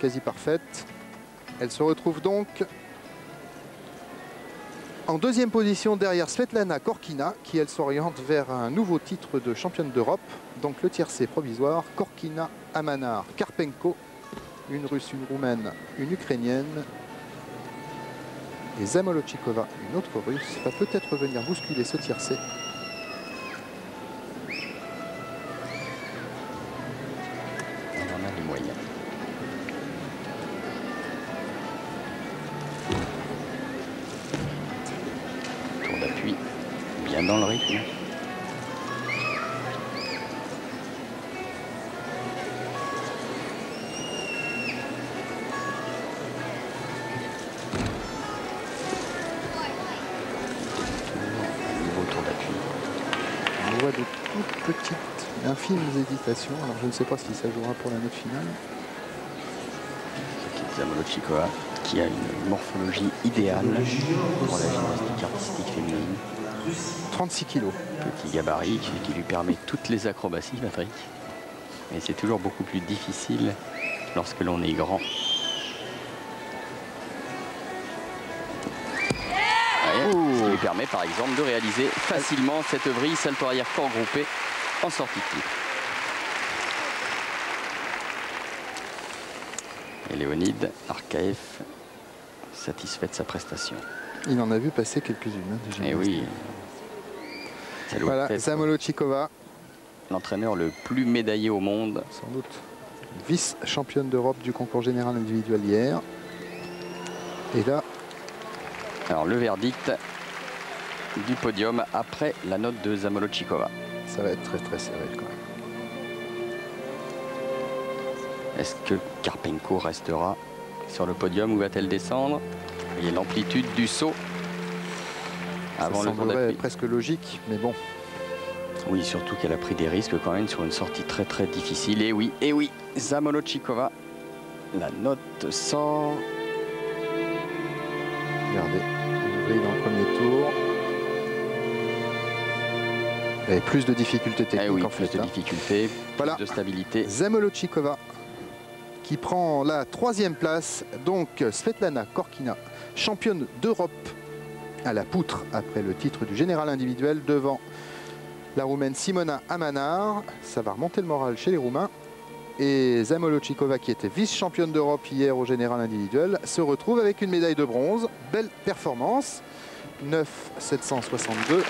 quasi parfaite. Elle se retrouve donc en deuxième position derrière Svetlana Korkina, qui elle s'oriente vers un nouveau titre de championne d'Europe. Donc le tiercé provisoire, Korkina, Amanar, Karpenko, une russe, une roumaine, une ukrainienne. Et Zamolochikova, une autre russe, va peut-être venir bousculer ce tiercé. On a les moyens. Bien dans le rythme. De toutes petites, infimes hésitations. Alors je ne sais pas si ça jouera pour la note finale. Petite Zamolochikova qui a une morphologie idéale pour la gymnastique artistique féminine. 36 kilos. Petit gabarit qui, lui permet toutes les acrobaties, Patrick. Et c'est toujours beaucoup plus difficile lorsque l'on est grand. Ouais, ce qui lui permet par exemple de réaliser facilement cette vrille salto arrière corps groupé en sortie de titre. Et Léonide Arkaev satisfait de sa prestation. Il en a vu passer quelques-unes. hein, des Et oui. Ça doit Voilà, Zamolochikova, l'entraîneur le plus médaillé au monde. sans doute vice-championne d'Europe du concours général individuel hier. Et là, Alors le verdict du podium après la note de Zamolochikova. ça va être très très serré quand même. Est-ce que Karpenko restera sur le podium ou va-t-elle descendre Et l'amplitude du saut avant ça le tour presque logique, mais bon, Oui, surtout qu'elle a pris des risques quand même sur une sortie très très difficile. Et oui, et oui, Zamolochikova, la note sort. regardez, une vrille dans le premier tour. Et plus de difficultés Eh techniques oui, en plus fait. de hein. difficultés, Voilà. plus de stabilité. Zamolochikova qui prend la troisième place. Donc Svetlana Korkina, championne d'Europe à la poutre après le titre du général individuel devant la roumaine Simona Amanar. Ça va remonter le moral chez les Roumains. Et Zamolochikova, qui était vice-championne d'Europe hier au général individuel, se retrouve avec une médaille de bronze. Belle performance. 9 762